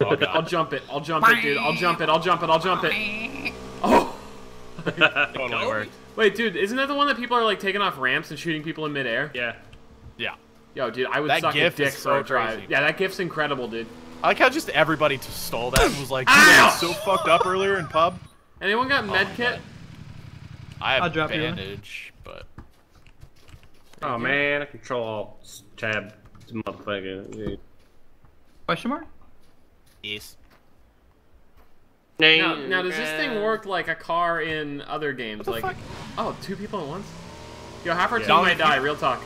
Oh I'll jump it. I'll jump it, dude. I'll jump it. I'll jump it. I'll jump it. Oh. totally worked. Wait, dude, isn't that the one that people are like taking off ramps and shooting people in midair? Yeah. Yeah. Yo, dude, I would That suck a dick is for so a drive. crazy. Yeah, that gift's incredible, dude. I like how just everybody t- stole that and was like, ah! dude, I was so fucked up earlier in pub. Anyone got oh med my kit? I have I'll drop you bandage, but Oh man, I control all tab. This Motherfucker. Question mark? Yes. Now, now, does this thing work like a car in other games? the like, fuck? oh, two people at once? Yo, half our Yeah. team Don't- might die. Real talk.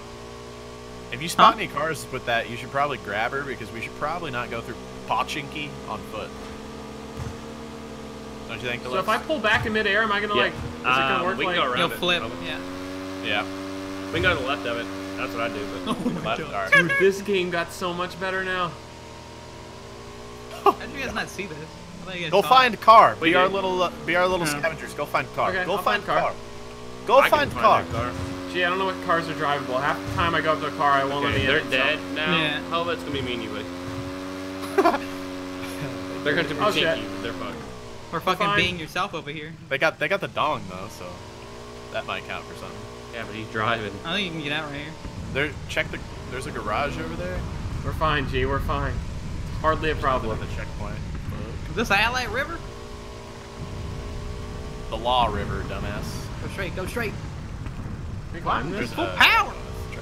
If you spot Huh? any cars with that, you should probably grab her because we should probably not go through Pochinki on foot. Don't you think? So if I pull back in midair, am I gonna Yeah. like? Is it gonna Um, work we can like? go around You'll it, flip. probably. Yeah. yeah, We can go to the left of it. That's what I do. But Oh my left, god. Dude, this game got so much better now. How did you guys not see this? I thought you guys Go saw find car. Be our little, uh, be our little Yeah. scavengers. Go find car. Okay, Go I'll find, find car. car. Go I find, car. that car. Gee, I don't know what cars are drivable. Half the time I go up to a car, I won't let Okay, me they're in. so- dead now. Yeah. How that's gonna be me anyway. they're going to Oh, be shit. cheeky. They're fucked. it. Or fucking Fine. being yourself over here. They got, they got the dong though, so that might count for something. Yeah, but he's driving. I think you can get out right here. There, check the. There's a garage over there. We're fine, G. We're fine. Hardly a problem. At The checkpoint. Is this Ally River? The Law River, dumbass. Go straight, go straight. Can we climb this? There's Full a- power!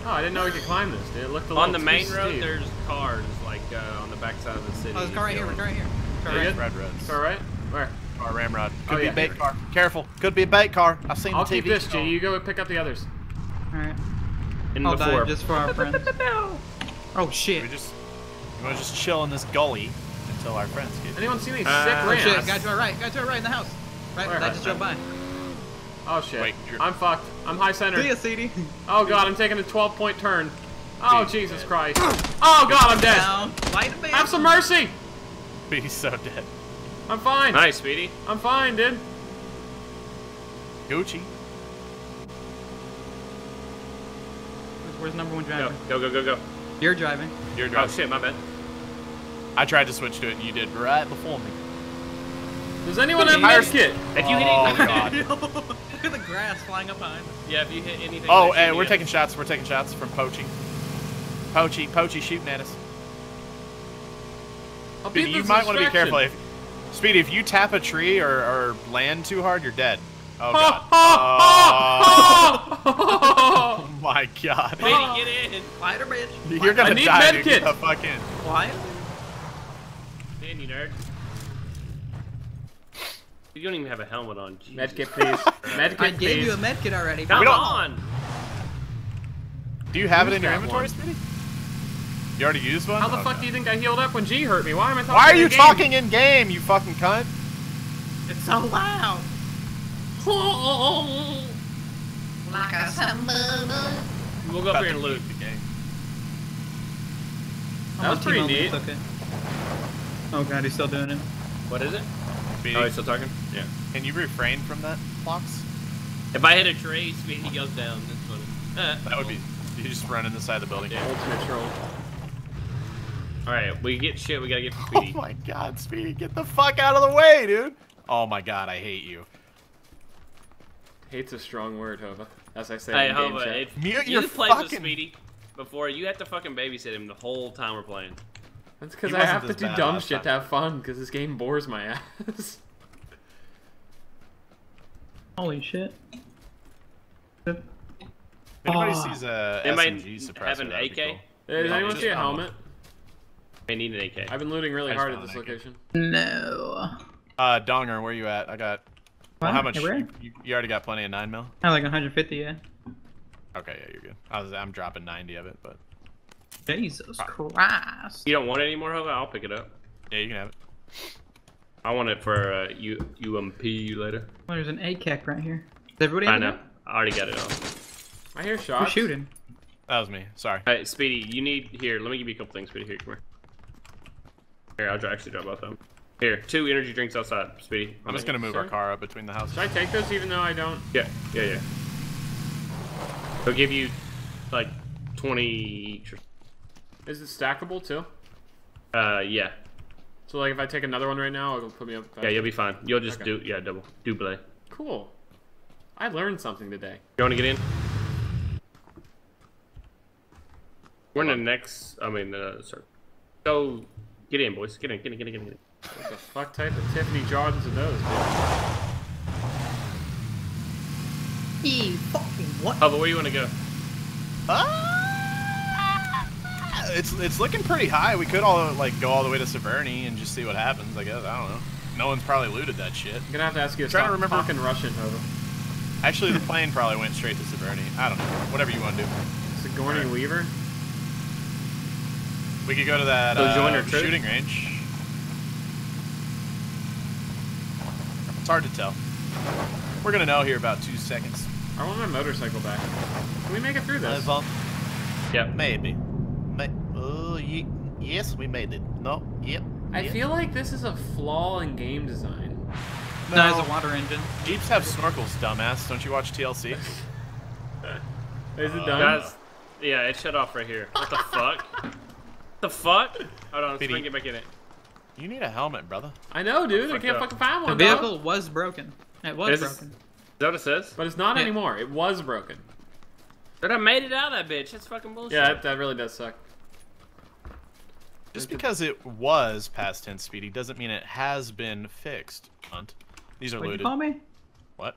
Oh, I didn't know we could climb this, dude. It looked a On the too main road, steep. there's cars like uh, on the backside of the city. Oh, there's a car right here, You know, car right here. Car You right good? Red Reds. All right. Where? Car ramrod. Could Oh, be yeah. a bait car. Careful. Could be a bait car. I've seen I'll the TV. keep this, G. You go pick up the others. Alright. In I'll the die just for our friends. Oh shit. just. We want to just chill in this gully until our friends get. Anyone seen these Uh, sick oh, Oh shit, ramps? guy to our right, guy to our right in the house. Right, Where? I just drove by. Oh shit. Wait, I'm fucked. I'm high See centered. ya, CD. Oh god, I'm taking a 12 point turn. Oh Jesus Christ. Oh god, I'm dead. Down. Light a. Have some mercy. He's so dead. I'm fine. Nice, Speedy. I'm fine, dude. Gucci. Where's, where's number one Go, driver? go, go, go, go. You're driving. You're driving. Oh shit, my bad. I tried to switch to it and you did right before me. Does anyone have Tires- med kit? If you hit Oh, anything, God. Look at the grass flying up behind. yeah, if you hit anything. Oh, that hey, we're be taking shots. We're taking shots from poaching. Poachy, Poachy shooting at us. I'll Speedy, you might want to be careful. If, Speedy, if you tap a tree or, or land too hard, you're dead. Oh, God. ha, ha, oh. ha. Oh, my God. Speedy, get in. Light a bitch. You're gonna I need die, med dude. kit. Get the fuck in. Quiet. In, you nerd. You don't even have a helmet on. Jesus. Med kit, please. Med I kit, gave you a medkit already. Come don't- on. Do you have Use it in your inventory, one. Speedy? You already used one? How the Okay. fuck do you think I healed up when G hurt me? Why am I talking? Why are in you game? talking in game, you fucking cunt? It's so loud. Like a samba. We'll go up here and loot. the game. That was pretty neat. Okay. Oh god, he's still doing it. What is it? Speedy, Oh, he's still talking? Yeah. can you refrain from that, Fox? If I hit a tree, Speedy goes down. That's funny. Uh, That would be. You just run in the side of the building. Yeah. Ultimate troll. Alright, we get shit we gotta get for Oh my god, Speedy, get the fuck out of the way, dude! Oh my god, I hate you. Hate's a strong word, Hova. As I say Hey, in game Hova, chat. if Mute you your played with Speedy before, you have to fucking babysit him the whole time we're playing. That's because I have to do dumb last shit to have fun, because this game bores my ass. Holy shit. If anybody Oh. sees a Anybody SMG suppressor, have an AK? cool. Does No, anyone see a helmet? I need an AK. I've been looting really hard at this location. No. Uh, Donger, where you at? I got. Well, how much? Hey. You, you, you already got plenty of 9 mil? I have like 150, yeah. Okay, yeah, you're good. I was, I'm dropping 90 of it, but. Jesus Christ. You don't want it anymore, Hova? I'll pick it up. Yeah, you can have it. I want it for uh, U UMP later. Well, there's an ACAC right here. Everybody I know. it? I already got it all. I hear Who's shooting? That was me. Sorry. Hey, Speedy, you need here. Let me give you a couple things, Speedy. Here, come here. Here, I'll actually drop both of them. Here, two energy drinks outside, Speedy. I'm just gonna move our car up between the houses. Should I take those even though I don't? Yeah, yeah, yeah. They'll give you like 20 each. or- Is it stackable too? Uh, yeah. So like if I take another one right now, it'll put me up. Yeah, you'll be fine. You'll just Okay. do yeah double double. Cool. I learned something today. You want to get in? We're in the next. I mean, uh, sorry. So, get in, boys. Get in. Get in. Get in. Get in. What the fuck type of Tiffany Jordans are those, bitch? He fucking what? Oh, but where you want to go? Ah! It's it's looking pretty high. We could all like go all the way to Severny and just see what happens. I guess I don't know. No one's probably looted that shit. I'm gonna have to ask you to Trying to remember- fucking Russian, Hova. Actually, the plane probably went straight to Severny. I don't know. Whatever you want to do. Sigourney Alright. Weaver? We could go to that So join uh, our troop? shooting range. It's hard to tell. We're gonna know here about two seconds. I want my motorcycle back. Can we make it through this? Yep. Maybe. May ye yes, we made it. No, yep. I yep. feel like this is a flaw in game design. No, it's a water engine. Jeeps have snorkels, dumbass. Don't you watch TLC? Is it Uh, done? Guys, yeah, it shut off right here. What the fuck? The fuck? Hold on, let's Pity. bring it back in it. You need a helmet, brother. I know, dude. I can't up. fucking find one. The vehicle dog. was broken. It was Is this- broken. Is that what it says? But it's not Yeah. anymore. It was broken. But I made it out of that bitch. That's fucking bullshit. Yeah, that, that really does suck. Just because it was past tense speedy doesn't mean it has been fixed. Hunt. These are What'd you looted. call me? What?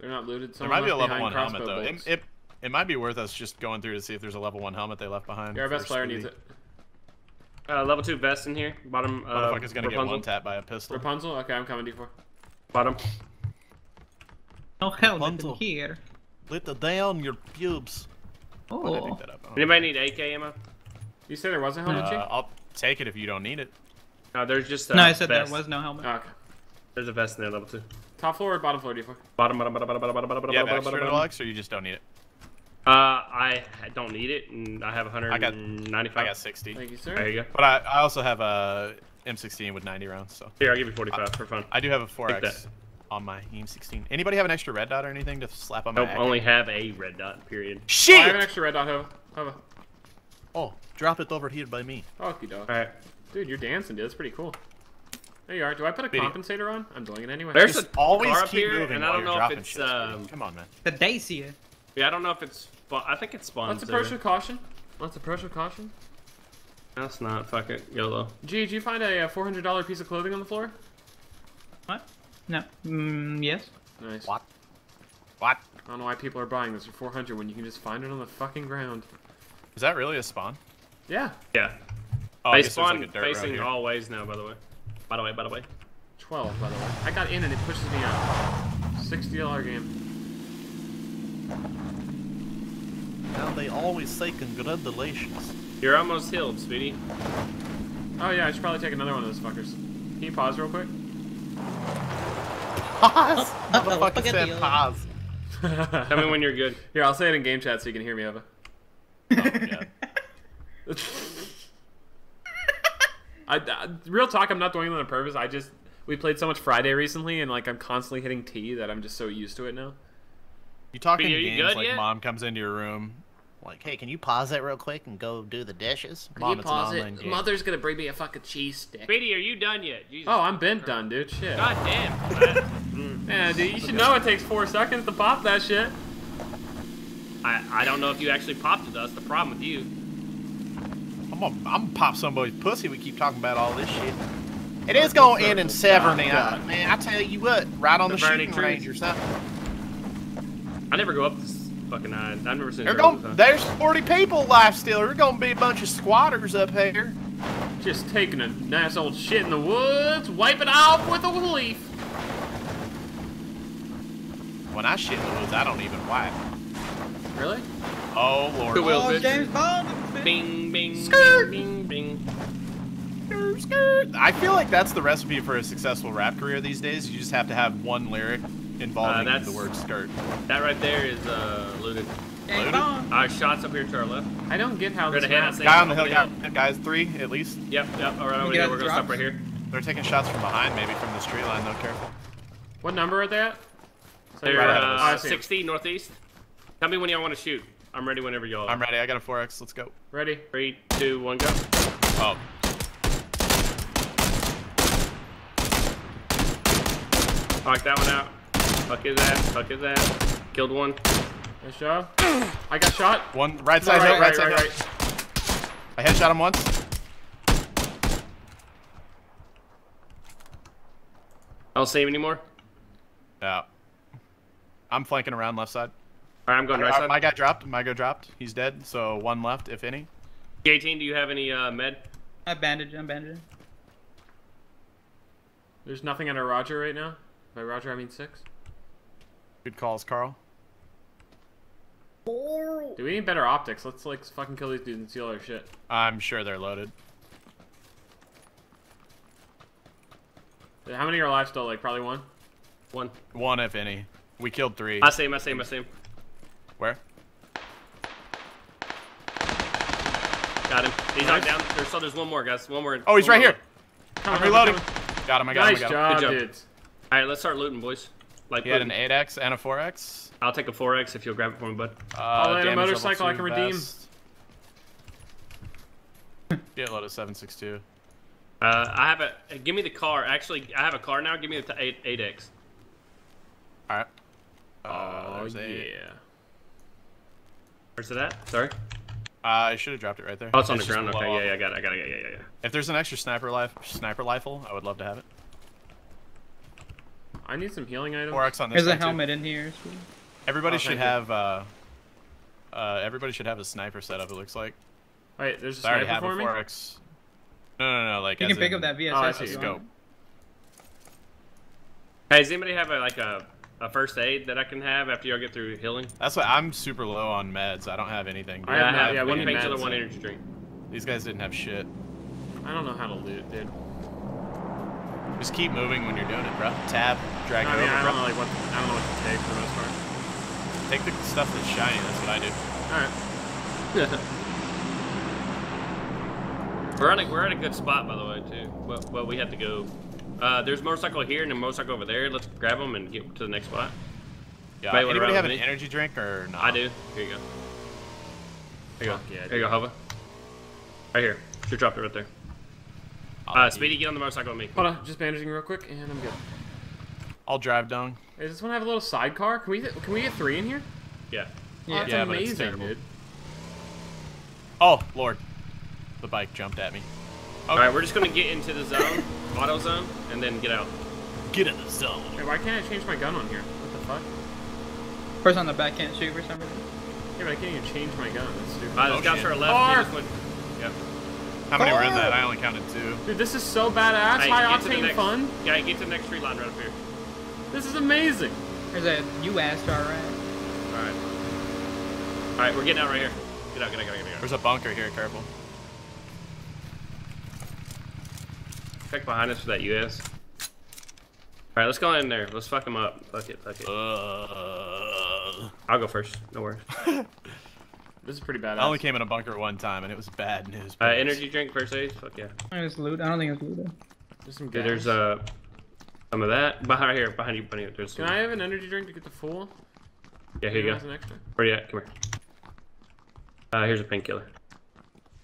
They're not looted. There Someone might be a level one helmet though. It, it it might be worth us just going through to see if there's a level one helmet they left behind. Yeah, our best player Speedy. needs it. Uh, level two vest in here. Bottom. Uh, Motherfucker's gonna get Rapunzel. one tap by a pistol. Rapunzel? Okay, I'm coming D4. Bottom. No helmet Rapunzel. in here. Lit the down your pubes. Why did Oh. pick that up? I don't Anybody need AK ammo? You said there was a helmet, know. Uh, I'll take it if you don't need it. No, there's just. Uh, No, I said vest. there was no helmet. Oh, okay. There's a vest in there, level two. Top floor or bottom floor, D4? Bottom, bottom, bottom, bottom, bottom, bottom, Yeah, bottom, extra bottom, deluxe, or you just don't need it. Uh, I don't need it, and I have I got- 195. I got 60. Thank you, sir. There you go. But I, I also have a M16 with 90 rounds, so Here, I'll give you 45 for fun. I do have a 4x on my M16. Anybody have an extra red dot or anything to slap on my? Nope, only have a red dot. Period. Oh, I have an extra red dot, Hova. Hova. Oh, drop it over here by me. Okie doke. All right. Dude, you're dancing, dude. That's pretty cool. There you are. Do I put a Video. compensator on? I'm doing it anyway. There's Just a always car up keep here, moving and I don't know if it's. shit. Um, Come on, man. The Dacia. yeah, I don't know if it's. Spawn, I think it spawns. Let's approach with caution. Let's approach with caution. That's not. Fuck it. YOLO. G, did you find a, uh $400 piece of clothing on the floor? What? No. Mm, yes. Nice. What? What? I don't know why people are buying this for 400 when you can just find it on the fucking ground. Is that really a spawn? Yeah. Yeah. Oh, I they guess there's spawn like a dirt road facing all ways now. By the way. By the way. By the way. 12, by the way. I got in and it pushes me out. $60 game. Now they always say congratulations. You're almost healed, Speedy. Oh yeah, I should probably take another one of those fuckers. Can you pause real quick? Pause! Uh-oh, Motherfucker look at said pause. Tell me when you're good. Here, I'll say it in game chat so you can hear me, Eva. Oh, yeah. I, I- real talk, I'm not doing it on purpose. I just we played so much Friday recently, and like I'm constantly hitting T that I'm just so used to it now. You talking Are you games good like yet? mom comes into your room, like, hey, can you pause that real quick and go do the dishes? mom, it's an online game. Mother's gonna bring me a fucking cheese stick. Speedy, are you done yet? Jesus. Oh, I'm bent done, dude. Shit. God damn. I, Yeah, dude, you should know it takes four seconds to pop that shit. I, I don't know if you actually popped it. That's the problem with you. I'm gonna, I'm gonna pop somebody's pussy. We keep talking about all this shit. It is gonna end in Severny. I, man, I tell you what, right on the Severny shooting trees. range or something. I never go up this fucking high. I've never seen going there's 40 people alive still. There's gonna be a bunch of squatters up here. Just taking a nice old shit in the woods, wipe it off with a leaf. When I shit in the woods, I don't even wipe. Really? Oh lord. Who will, Oh, bitch? James Bond. Bing, bing, Skirt. bing, bing, bing. Skirt, skirt. I feel like that's the recipe for a successful rap career these days. You just have to have one lyric involving Uh, the word skirt. That right there is uh, looted. James Loaded? Bond. Alright, shots up here to our left. I don't get how We're this gonna hit map- Guy on the hill, Over guy, guys, three at least. Yep, yep. All right, over here. We're gonna stop right here. They're taking shots from behind, maybe from the street line. though. careful. What number are they at? So They're right at- ahead of I uh, 60 northeast. Tell me when y'all want to shoot. I'm ready whenever y'all are. I'm ready. I got a 4X. Let's go. Ready? Three, two, one, go. Oh. Knock that one out. Fuck his ass. Fuck his ass. Killed one. Nice job. I got shot. One right side no, right, hill, right, right, right, side I headshot him once. I don't see him anymore. Yeah. I'm flanking around left side. Alright, I'm going right Uh, side. my guy dropped. My guy dropped. He's dead. So one left, if any. 18, do you have any uh, med? I bandage. I'm bandaged. There's nothing under Roger right now. By Roger, I mean six. Good calls, Carl. Do we need better optics? Let's like fucking kill these dudes and steal their shit. I'm sure they're loaded. How many are alive still? Like probably one. One. One, if any. We killed three. I see him, I see I see him. Where? Got him. He's knocked down. There's, so there's one more, guys. One more. Oh, he's one right more. here. Come I'm reloading. come. Got him. I got Nice him. I got him. job, Good job. dudes. Alright, let's start looting, boys. Like, He had an 8x and a 4x. I'll take a 4x if you'll grab it for me, bud. Uh, I'll add a motorcycle I two can redeem. vest. Get load of 762. Uh, I have a. Give me the car. Actually, I have a car now. Give me the t- 8, 8x. Alright. Uh, Oh there's yeah. eight. Where's it at? Sorry. Uh, I should have dropped it right there. Oh, it's on the ground. Okay, yeah, yeah, I got it, I got it, yeah, yeah, yeah. If there's an extra sniper life, sniper rifle, I would love to have it. I need some healing items. 4x on this There's a one, too. helmet in here. Everybody Oh, should thank you. have. Uh, uh, everybody should have a sniper setup. It looks like. Wait, there's a I already sniper have a for me. 4x. No, no, no. Like You can pick in- up that VSS. Oh, I see. you Let's want. go. Hey, does anybody have a, like a, a first aid that I can have after y'all get through healing? That's why I'm super low on meds. I don't have anything. I Yeah, have have yeah, we one need painkiller, one energy drink. These guys didn't have shit. I don't know how to loot, dude. Just keep moving when you're doing it, bro. Tab, drag I it mean, I over, don't know like what I don't know what to take for the most part. Take the stuff that's shiny. That's what I do. All right. We're on a, we're at a good spot, by the way, too. But well we have to go. Uh, there's a motorcycle here and a motorcycle over there. Let's grab them and get to the next spot. Yeah. Right, Anybody have an me? energy drink or not? I do. Here you go. Here you go. yeah, here you go, Hova. Right here. Should dropped it right there. I'll, Uh, Speedy, get on the motorcycle with me. Hold on, just bandaging real quick, and I'm good. I'll drive down. Hey, does this one have a little sidecar? Can we can we get three in here? Yeah. Oh, Yeah. that's Yeah, but it's amazing, terrible. dude. Oh Lord, the bike jumped at me. All right, we're just gonna get into the zone, auto zone, and then get out. Get in the zone. Wait, why can't I change my gun on here? What the fuck? Person on the back can't shoot for some reason. Yeah, but I can't even change my gun. That's stupid. Uh, there's Oh, guys shit. to our left. Car! just went- Yep. How many were in that? I only counted two. Dude, this is so badass. Hey, High get to the octane next- fun. Yeah, get to the next tree line right up here. This is amazing. There's a U.S. star right. All right. All right, we're getting out right here. Get out, get out, get out, get out. There's a bunker here. Careful. Check behind us for that US. All right, let's go in there. Let's fuck them up. Fuck it, fuck it. Uh, I'll go first. No worries. This is pretty badass. I only came in a bunker one time, and it was bad news. Uh, energy drink first aid. Fuck yeah. I just loot. I don't think it's looted. There's some Okay, gas. there's uh some of that behind here, behind you, behind you. There's some. Can I have an energy drink to get the full? Yeah, here you As go. an extra. Where you at? Come here. Uh, here's a painkiller.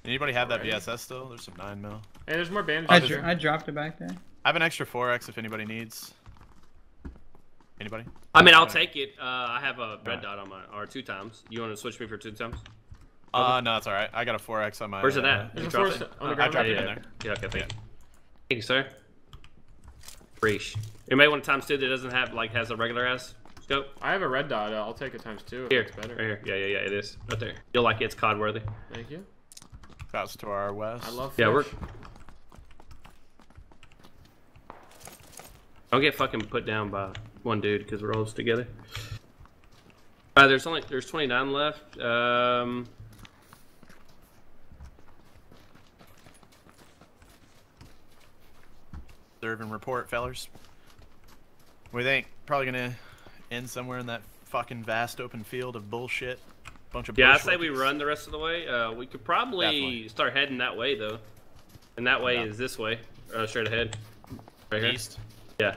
Anybody have that Alright. VSS still? There's some nine mil. Hey, there's more bandages. I, there's- here. I dropped it back there. I have an extra 4x if anybody needs. Anybody? I mean, I'll take it. Uh, I have a red Alright. dot on my, or two times. You want to switch me for two times? Uh, no, it's all right. I got a 4x on my. Where's it uh, at? There's You a dropped it? on the ground. dropped yeah, it in yeah. there. Yeah, okay, thank you. Thank you, sir. Reach. You may want a times two that doesn't have like has a regular ass scope. I have a red dot. uh, I'll take a times two. If Here, it's better. right here. Yeah, yeah, yeah. It is right there. You'll like it. It's cod worthy. Thank you. Shouts to our west. I love. Fish. Yeah, we're- Don't get fucking put down by one dude because we're all together. Uh, there's only there's 29 left. Um, Observe and report, fellers. We think probably gonna end somewhere in that fucking vast open field of bullshit. Bunch of yeah, I say we run the rest of the way. Uh, we could probably Definitely. start heading that way though, and that way Yeah. is this way, uh, straight ahead. Right here. East. Yeah.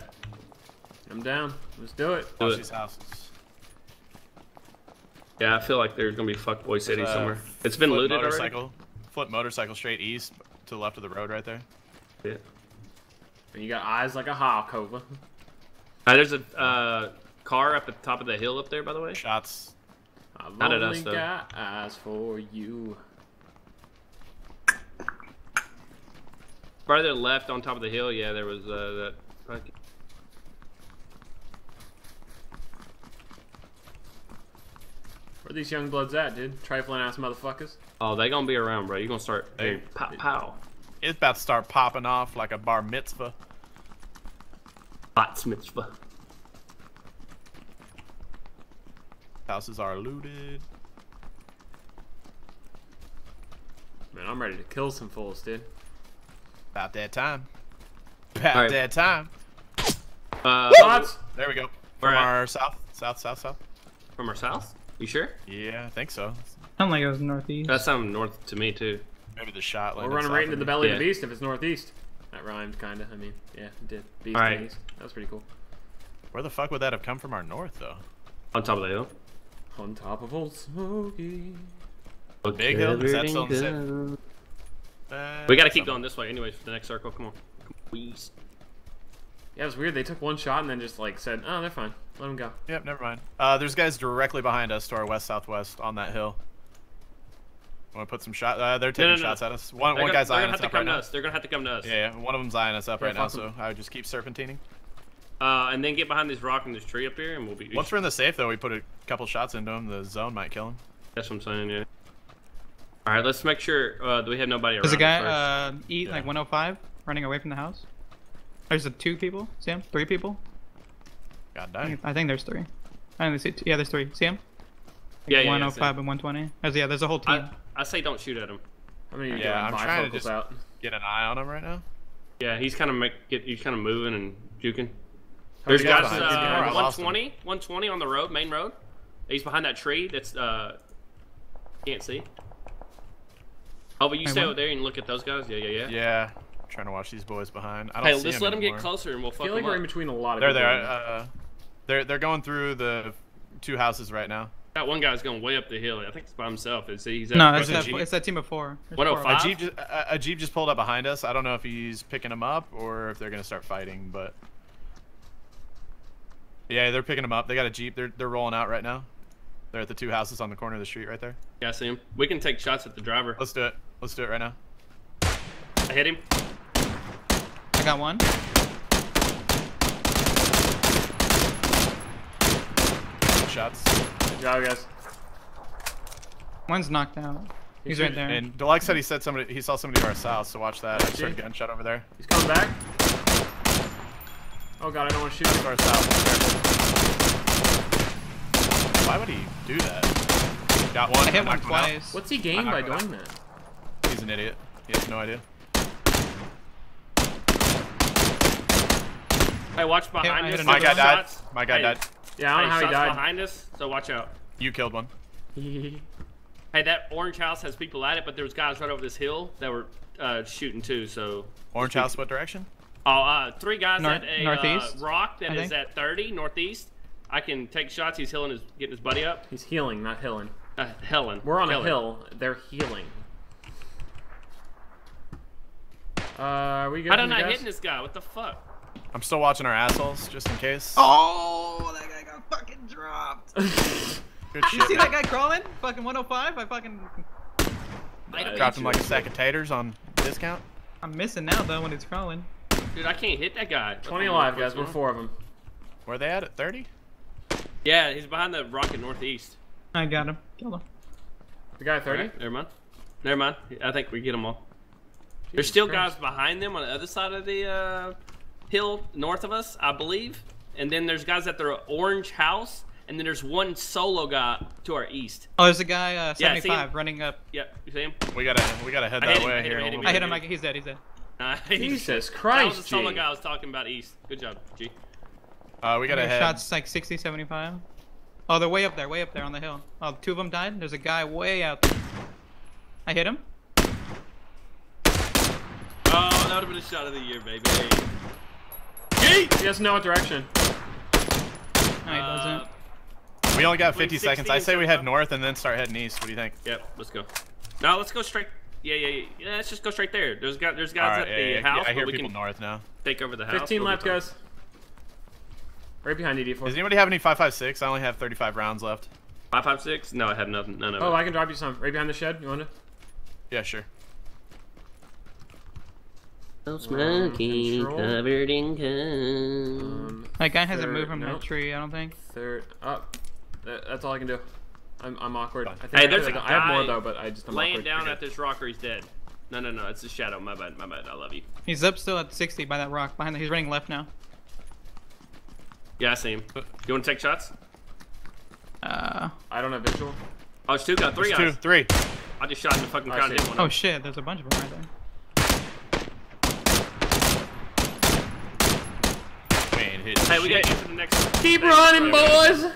I'm down. Let's do it. Do Watch it. these houses. Yeah, I feel like there's gonna be fuckboy city There's a somewhere. It's been flip looted already. motorcycle. Flip motorcycle straight east to the left of the road right there. Yeah. And you got eyes like a hawk, Hova. Uh, there's a uh, car up at the top of the hill up there, by the way. Shots. I've Not at only us, though. got eyes for you. Farther left on top of the hill, yeah, there was uh, that. Fucking- Where these young bloods at, dude? Trifling ass motherfuckers. Oh, they gonna be around, bro. You gonna start? Hey. Hey, pow, pow. It's about to start popping off like a bar mitzvah. Hot mitzvah. Houses are looted. Man, I'm ready to kill some fools, dude. About that time. About Alright. that time. Uh, Shots! There we go. From at? our south, south, south, south. from our south? You sure? Yeah, I think so. Sound like it was northeast. That sounded north to me too. Maybe the shot. We're running right into the belly Yeah. of the beast if it's northeast. That rhymed, kinda. I mean, yeah, it did. Beast Alright. east. That was pretty cool. Where the fuck would that have come from our north though? On top of the hill. On top of Old Smoky. Big hill? Is that still the same- Everything Uh, good. We gotta keep something. going this way, anyways, for the next circle. Come on. Come on, please. Yeah, it was weird. They took one shot and then just like said, "Oh, they're fine. Let them go." Yep, never mind. Uh, there's guys directly behind us to our west southwest on that hill. Want to put some shots? Uh, they're taking no, no. shots at us. One, They're one gonna, guy's they're eyeing gonna us have to up come right to now. us. They're gonna have to come to us. Yeah, yeah, one of them's eyeing us up Yeah, right now, fuck 'em. so I would just keep serpentining. Uh, and then get behind this rock and this tree up here, and we'll be. Once we're in the safe, though, we put a couple shots into him. The zone might kill him. That's what I'm saying. Yeah. All right, let's make sure. Uh, do we have nobody around? There's a guy, first? uh, eat Yeah. like 105, running away from the house. There's a two people. See him? Three people. God I dang. think, I think there's three. I only see two. Yeah, there's three. See him? yeah, yeah, yeah, 105 and 120. There's, yeah, there's a whole team. I, I say don't shoot at him. How many are you Yeah, doing? I'm trying to just- out. Get an eye on him right now. Yeah, he's kind of make get. He's kind of moving and juking. How many There's guys. behind? Uh, He's 120, 120 on the road, main road. He's behind that tree. That's uh, can't see. Oh, but you Hey, stay over there and look at those guys. Yeah, yeah, yeah. Yeah, trying to watch these boys behind. I don't Hey, see let's him let him get closer and we'll I feel like him we're in between a lot of They're there. Uh, they're they're going through the two houses right now. That one guy's going way up the hill. I think it's by himself. Is he? He's no, it's that, it's that team of four. There's 105? four A of them. jeep, just, a, a jeep just pulled up behind us. I don't know if he's picking them up or if they're gonna start fighting, but yeah, they're picking them up. They got a jeep. They're they're rolling out right now. They're at the two houses on the corner of the street right there. Yeah, I see him. We can take shots at the driver. Let's do it. Let's do it right now. I hit him. I got one. Shots. Good job, guys. One's knocked out. He's right there. And Deluxe said he said somebody he saw somebody to our south, so watch that. I just heard a See? gunshot over there. He's coming back. Oh god, I don't want to shoot To him. our south. Why would he do that? Got one. I hit I one knocked him out. twice. What's he gain by doing that? He's an idiot. He has no idea. Hey, watch behind I hit us. another My guy There's died. shots. My guy Hey, died. Yeah, I don't know how he died. behind us, so watch out. You killed one. Hey, that orange house has people at it, but there was guys right over this hill that were uh, shooting too. So, Orange House, what direction? oh, uh, three guys North- at a northeast, uh, rock that I is think. at 30 northeast. I can take shots. He's healing his, getting his buddy up. He's healing, not healing. Uh, Helen. We're on a hill. They're healing. Uh, are we good? How did I from not you hitting this guy? What the fuck? I'm still watching our assholes, just in case. Oh, that guy got fucking dropped. Good You see man. that guy crawling? Fucking 105. I fucking. Dropped him like a sack of taters on discount. I'm missing now though when it's crawling. Dude, I can't hit that guy. 20 alive, guys. We're four of them. Where are they at? At 30? Yeah, he's behind the rocket northeast. I got him. Killed him. The guy at 30? Alright, never mind. Never mind. I think we get them all. There's still Christ. guys behind them on the other side of the uh, hill north of us, I believe. And then there's guys at their orange house. And then there's one solo guy to our east. Oh, there's a guy uh, Yeah, I see him. 75 running up. Yep, you see him? We gotta we gotta head I that hit him, way I hit here. him, in a hit him, I hit him. Like, he's dead. He's dead. Nice. Jesus That was the solo G. guy I was talking about east. Good job, G. Uh, we gotta head. Shots like 60, 75. Oh, they're way up there, way up there on the hill. Oh, two of them died. There's a guy way out there. I hit him. Oh, that would have been a shot of the year, baby. He doesn't know what direction. No, he Uh, doesn't. We only got Between 50 seconds. I say we head 75. north and then start heading east. What do you think? Yep, let's go. No, let's go straight. Yeah, yeah, yeah. yeah let's just go straight there. There's guys, there's guys All at right, the yeah, yeah, yeah, house, I hear but we people can north now. take over the house. 15 left, guys. Right behind you, Does D4. anybody have any 5.56? I only have 35 rounds left. Five five six? No, I have nothing. None of Oh, it. Oh, I can drop you some. Right behind the shed. You want to? Yeah, sure. No smoking, smoking, control. covered in cum. Um, That guy hasn't Third- moved from nope. that tree, I don't think. third. Up. That, that's all I can do. I'm, I'm awkward. I think Hey, I, there's have, a I have more though, but I just I'm Laying awkward. down Okay. at this rock or he's dead. No, no, no. It's a shadow. My bad. My bad. I love you. He's up still at 60 by that rock. Behind the, he's running left now. Yeah, I see him. You want to take shots? Uh, I don't have visual. Oh, it's two got three There's two, three. I just shot in the fucking I crowd. one. oh shit, there's a bunch of them right there. Man, hit Hey, we shit. gotta get to the next. Keep next- running, right, boys.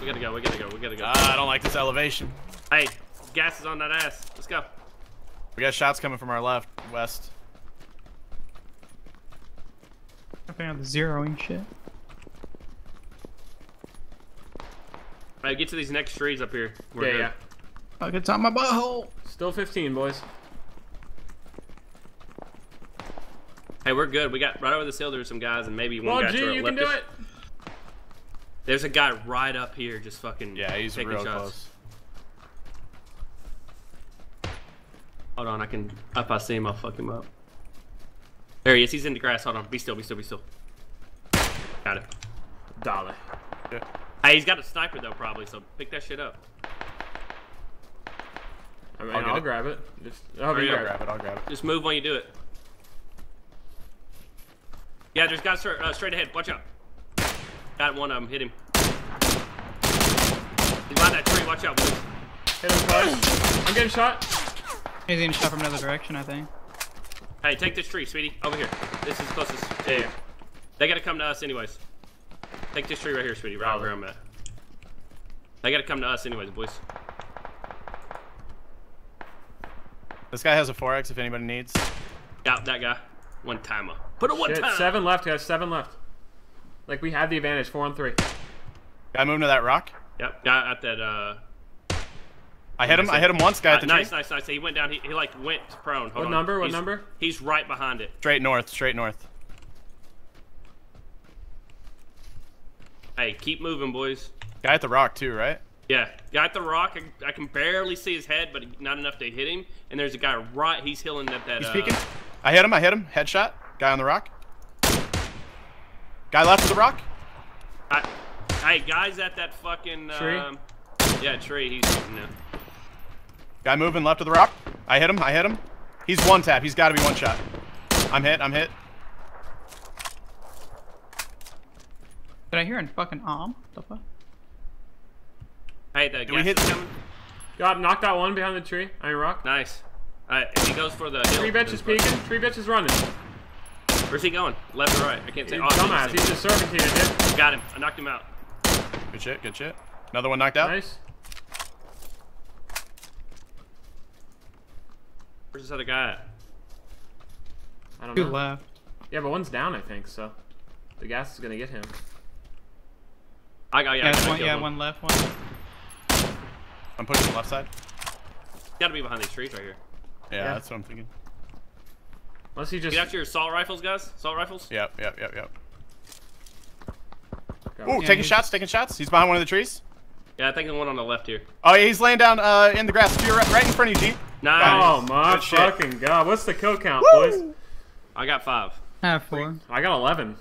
We gotta go. We gotta go. We gotta go. Uh, I don't like this elevation. hey, gas is on that ass. Let's go. We got shots coming from our left, west. I think I'm zeroing shit. Hey, get to these next trees up here. We're Yeah, good. yeah. Fuck, it's on my butthole. Still 15, boys. Hey, we're good. We got right over this hill. There's some guys, and maybe one Well, guy to our you left. can do it. There's a guy right up here, just fucking. Yeah, he's taking real shots. close. Hold on, I can. If I see him, I'll fuck him up. There he is. He's in the grass. Hold on. Be still. Be still. Be still. Got it. Dolly. Yeah. Hey, he's got a sniper though, probably. So pick that shit up. I mean, I'll I'll, it. grab it. Just, Hurry you up. I'll grab grab it, I'll grab it. Just move when you do it. Yeah, there's guys straight, uh, straight ahead. Watch out. Got one of them. Hit him. He's behind that tree. Watch out, boys. Hit him twice. I'm getting shot. He's getting shot from another direction, I think. Hey, take this tree, sweetie. Over here. This is closest. Yeah, yeah. They gotta come to us anyways. Take this tree right here, sweetie. Right where I'm at. They gotta come to us anyways, boys. This guy has a 4x if anybody needs. Got that guy. One timer. Put a one Shit, time. seven left, guys. Seven left. Like we have the advantage. Four on three. Guy moving to that rock. Yep. Guy at that. Uh. I hit him. I hit him once. Guy uh, at the nice, tree. nice, nice. He went down. He, he like went prone. Hold What on. number? What He's- number? He's right behind it. Straight north. Straight north. Hey, keep moving, boys. Guy at the rock too, right? Yeah, guy at the rock. I, I can barely see his head, but not enough to hit him. And there's a guy right. He's healing at that. He's uh, peeking. I hit him. I hit him. Headshot. Guy on the rock. Guy left of the rock. I, hey, guys at that fucking Tree? Um, yeah, tree. He's no. Guy moving left of the rock. I hit him. I hit him. He's one tap. He's got to be one shot. I'm hit. I'm hit. Did I hear a fucking arm? The fuck? Hey, the we gas hit- is coming. Got knocked out one behind the tree. Iron rock. Nice. Alright, if he goes for the hill. Tree bitch is peeking. Tree bitch is running. Where's he going? Left or right? I can't say. You Oh, I think dumbass. he's He's just serpentine, dude. Got him. I knocked him out. Good shit. Good shit. Another one knocked out. Nice. Where's this other guy at? I don't Two know. left. Yeah, but one's down, I think. So the gas is gonna get him. I got. Yeah, Yeah, I there's got one, yeah, one left, one. I'm pushing the left side. Got to be behind these trees right here. Yeah, Yeah. that's what I'm thinking. Unless he just. Get out your assault rifles, guys. Assault rifles. Yep. Yep. Yep. Yep. Go. Ooh, Yeah, taking he's- shots. Taking shots. He's behind one of the trees. Yeah, I think the one on the left here. Oh, yeah, he's laying down uh, in the grass. To your right, right in front of you, G. Nice. Oh my Good shit. fucking god! What's the kill count, boys? I got five. I have four. I got 11.